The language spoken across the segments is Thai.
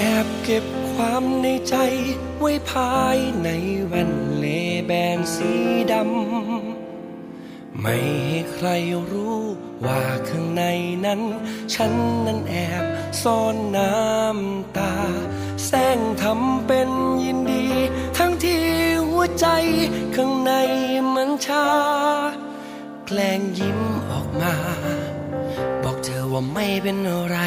แอบเก็บความในใจไว้ภายในแว่นเลแบนสีดำ ไม่ให้ใครรู้ว่าข้างในนั้น ฉันนั้นแอบซ่อนน้ำตา แสงทำเป็นยินดี ทั้งที่หัวใจข้างในมันชา แกล้งยิ้มออกมา บอกเธอว่าไม่เป็นอะไร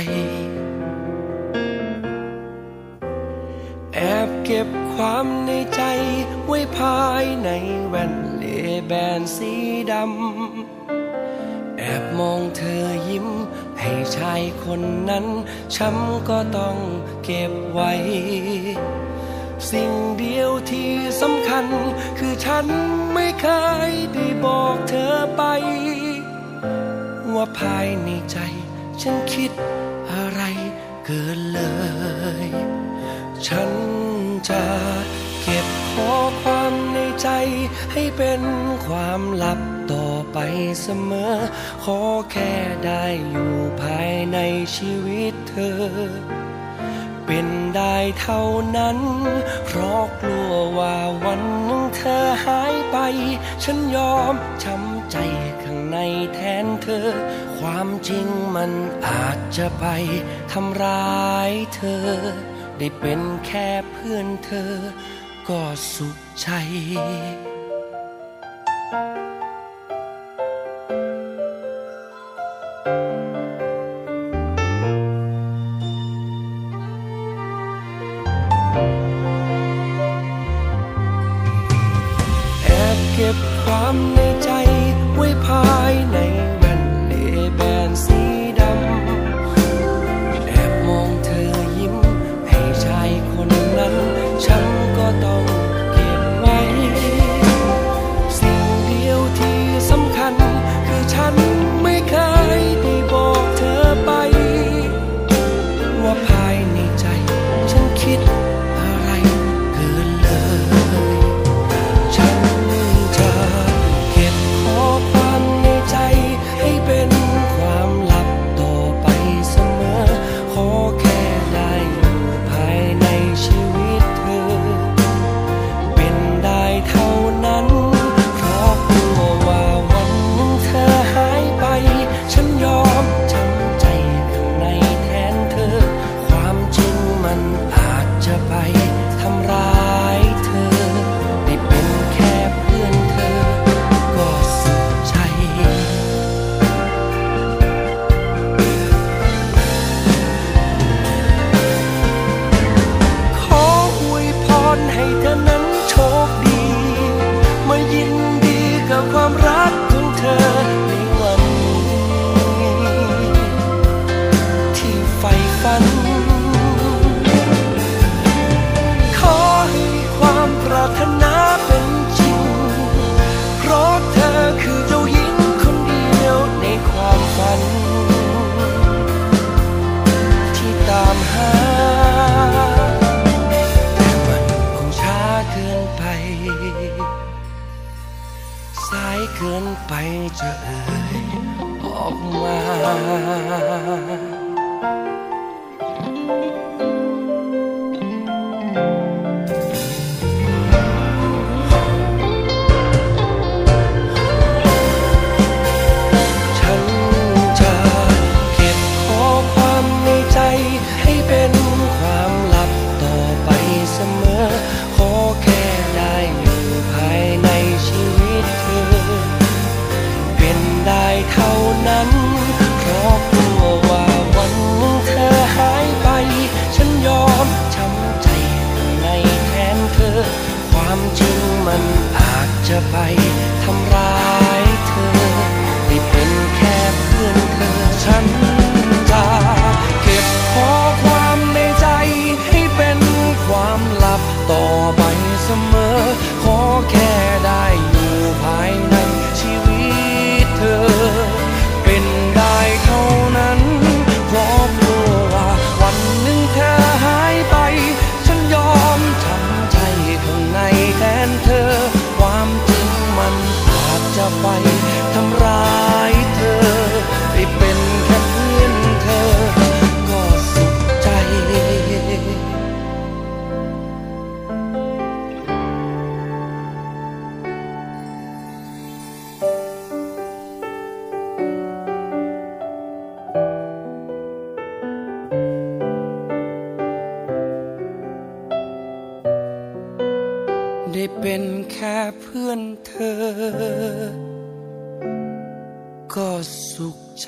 อบเก็บความในใจไว้ภายในแว่นเลแบนสีดำ แอบมองเธอยิ้ม ให้ชายคนนั้น ช้ำก็ต้องเก็บไว้ สิ่งเดียวที่สำคัญ คือฉันไม่เคยได้บอกเธอไป ว่าภายในใจ ฉันคิดอะไรเกินเลย ฉันจะเก็บข้อความในใจ ให้เป็นความลับต่อไปเสมอ ขอแค่ได้อยู่ภายในชีวิตเธอ เป็นได้เท่านั้น เพราะกลัวว่าวันหนึ่งเธอหายไป ฉันยอมช้ำใจข้างในแทนเธอ ความจริงมันอาจจะไปทำร้ายเธอ ได้เป็นแค่เพื่อนเธอ ก็สุขใจแอบเก็บความใน ให้เธอนั้นโชคดี มายินดีกับความรักของเธอในวันนี้ที่ใฝ่ฝัน ขอให้ความปรารถนา กินไปจะเอ่ยออกมา จะไปทำร้ายเธอไม่เป็นแค่เพื่อนเธอ ฉันจะเก็บข้อความในใจ ให้เป็นความลับต่อไปเสมอ ขอแค่ได้อยู่ภายใน ได้เป็นแค่เพื่อนเธอ ก็สุขใจ